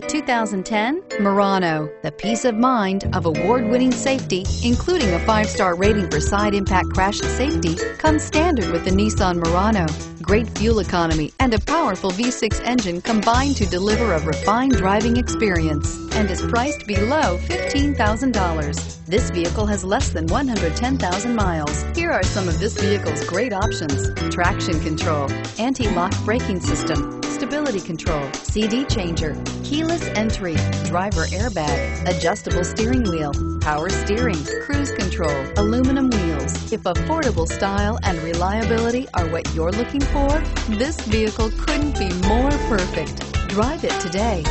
The 2010 Murano, the peace of mind of award-winning safety, including a five-star rating for side impact crash safety, comes standard with the Nissan Murano. Great fuel economy and a powerful V6 engine combine to deliver a refined driving experience and is priced below $15,000. This vehicle has less than 110,000 miles. Here are some of this vehicle's great options. Traction control, anti-lock braking system, stability control, CD changer, keyless entry, driver airbag, adjustable steering wheel, power steering, cruise control, aluminum wheels. If affordable style and reliability are what you're looking for, this vehicle couldn't be more perfect. Drive it today.